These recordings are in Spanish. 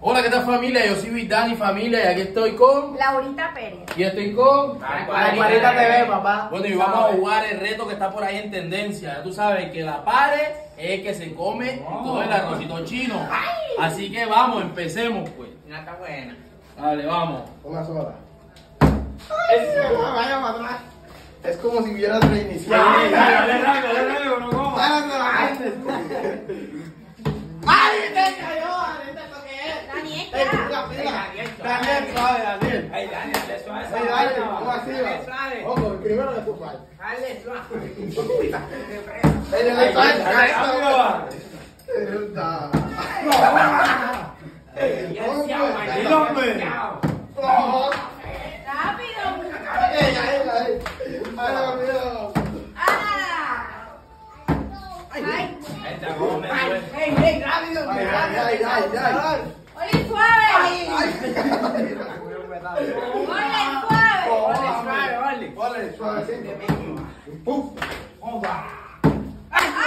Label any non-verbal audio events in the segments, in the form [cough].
Hola, ¿qué tal familia? Yo soy Vidani familia y aquí estoy con... Laurita Pérez. Y estoy con... Margarita TV, papá. Bueno, y vamos a jugar el reto que está por ahí en tendencia. Ya tú sabes que la pare es el que se come todo el arrocito chino. Así que vamos, empecemos pues. Una está buena. Dale, vamos. Una sola. Vaya para atrás. Es como si hubieras reiniciado. Dale, dale, dale, dale, no comas. ¡Ay, te cayó! ¡Ahorita lo que es! Daniel, ¡Ey, ya. pila, pila! Daniel, suave, Daniel. Ay, dale, dale, suave, suave. dale, ¿cómo así Dale, suave. Ojo, primero que tú falles. Dale, suave. [laughs] Ey, dale, Ay, suave. dale, rápido. Maldito, hombre. Rápido. Ay. Ah. Ay. Ay, ay, ay, ay, ay. Oye, suave. Ay. Suave. Suave. Ay.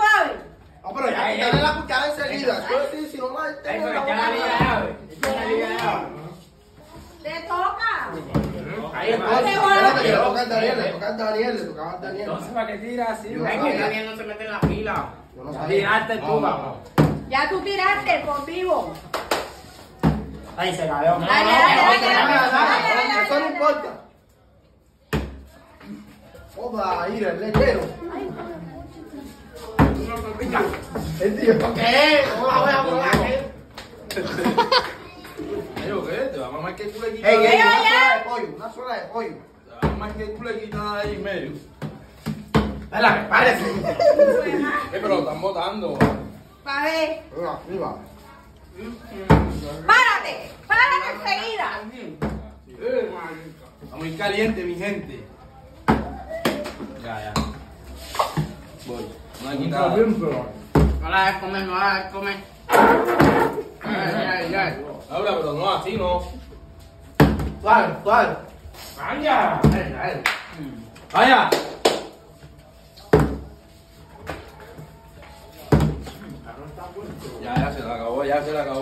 Suave. Te toca. Daniel, le toca a Daniel, le tocaba a Daniel. ¿para qué tiras así? Daniel no se mete en la fila. Yo. Tiraste tú. Ya tú tiraste con vivo. Ay, se cayó. Dale, dale, dale, dale, dale, dale, Eso no importa. Oda, ir el lechero. El tío, ¿qué? No la voy a probar. ¿qué? Te va a mamar que tú le quitas Ey, ahí. una sola de pollo, una sola de pollo. Te va a mamar que tú le quitas ahí en medio. Dale, párese. Eh, pero lo están botando. Pa' ver. Arriba. Párate. Párate enseguida. Está muy caliente, mi gente. Ya, ya. Voy. No hay nada. No la dejes comer, no la dejes comer. Ay, ay, ay. Laura, pero no así, no. Suave, suave. Vaya. ¡Vaya! Ya,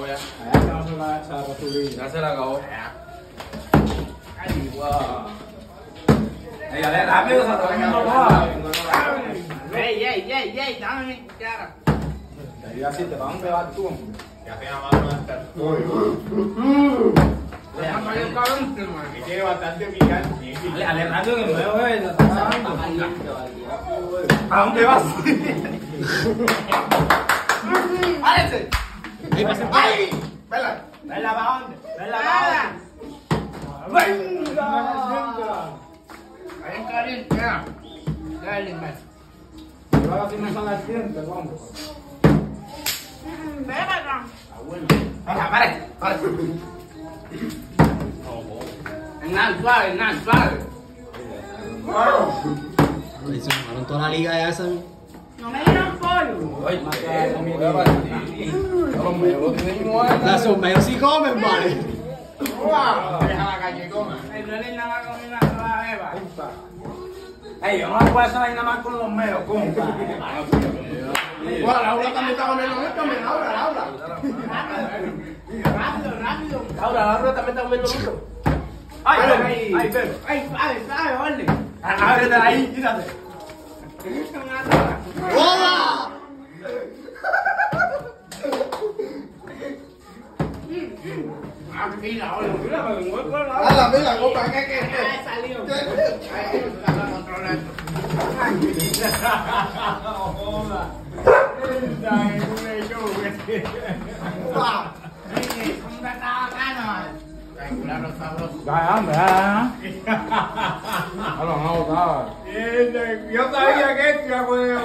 ya se la acabó, ya. Ya se la acabó. Ay, guau. Ey, dale rápido, se está comiendo toda. Ey, ey, ey, ey, dame mi cuchara. Ya me el cabrón, hermano. Dale, dale rápido que me veo, güey, se está acabando. ¿A dónde vas? ¡Párese! ¡Ay! Vela. ¿Vela para dónde? ¿Vela para Nada. dónde? Ahí en caliente, ya. Dale, me. Ahora sí me son las dientes, vamos. Para acá. Venga, párate, párate. Hernán, suave, Hernán, suave. Ahí se tomaron toda la liga esa. No me dieron pollo. Ay, ¿qué? Lo tienen igual. Las sombreros sí comen, vale. Deja la calle coma. El Violín nada más con una sola beba. Ey, yo no la puedo hacer ahí nada más con los medios, compa. Bueno, Laura también está comiendo esto, mi Laura, Laura. Rápido, rápido. Laura, Laura también está comiendo esto. Ay, ay, ay, pero. Ay, suave, suave, orden. Ábrete ahí, quítate. ¡Hola! Ah, mira, oye, mira, me vengo con la Hala, mira, compa, ¿qué, qué, Ya qué? he salido. Ay, no se va a controlar esto. Joda. Esta es un hecho, güey. Upa. Ay, ¿cómo te está bacano? Ay, claro, sabroso. Ah, lo han agotado. Yo sabía que este iba a poner